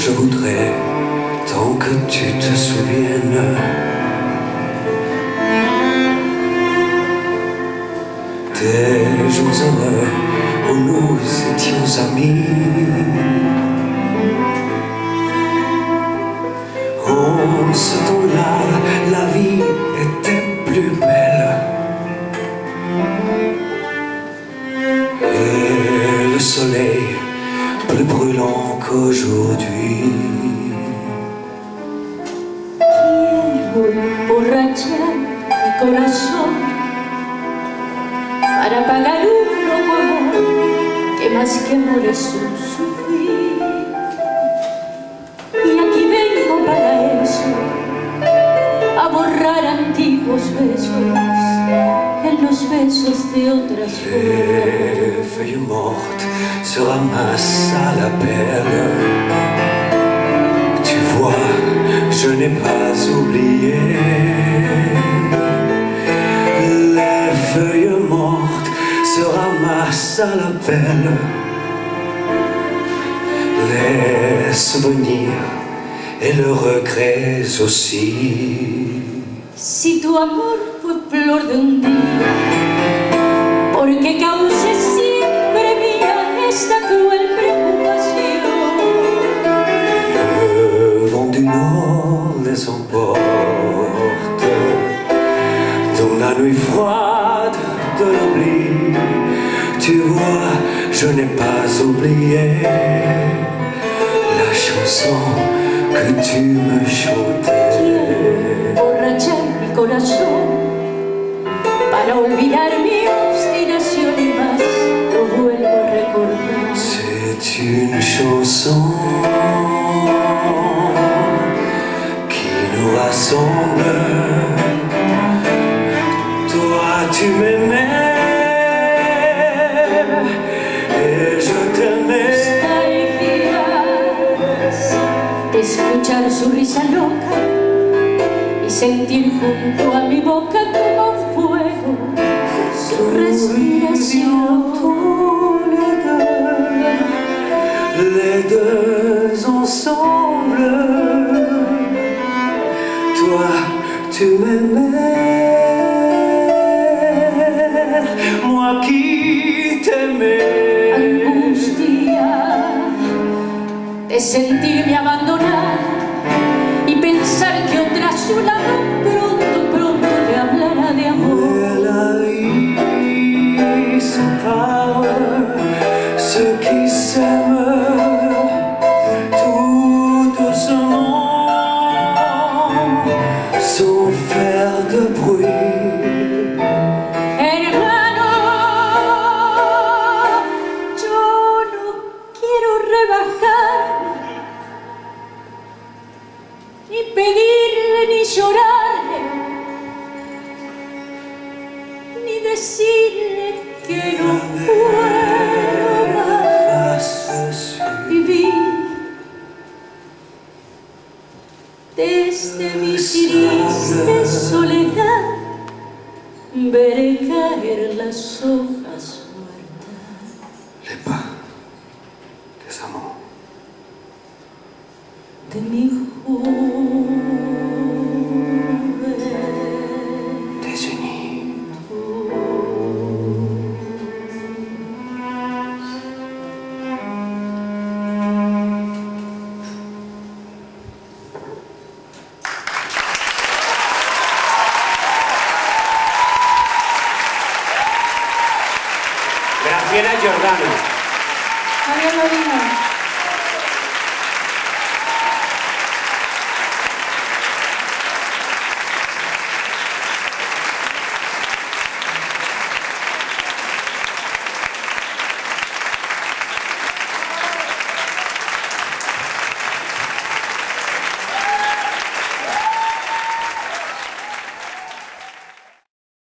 je voudrais tant que tu te souviennes des jours heureux où nous étions amis. En ce temps-là, la vie était plus belle. Et le soleil plus brûlant qu'aujourd'hui. Emborrachar mi corazón para pagar un amor que más que amor es sufrir. Y aquí vengo para eso, a borrar antiguos besos Les feuilles mortes se ramassent à la pelle. Tu vois, je n'ai pas oublié. Les feuilles mortes se ramassent à la pelle. Les souvenirs et le regret aussi. Si tu amor fue flor de un día, ¿por qué cause siempre mía esta cruel preocupación? Le vent du nord les emporte Dans la nuit froide de l'oubli Tu vois, je n'ai pas oublié La chanson que tu me chantais Borrachar mi corazón une chanson qui nous rassemble. Toi, tu m'aimais et je de escuchar su risa loca y sentir junto a mi boca como fuego su respiración. Sentirme abandonada y pensar que otra lado pronto, pronto me hablará de amor. Ceux qui s'aiment tout doucement, sans faire de bruit. Hermano, yo no quiero rebajar, pedirle ni llorarle, ni decirle que no puedo más vivir desde mi triste soledad veré caer las hojas muertas Graciela Giordano.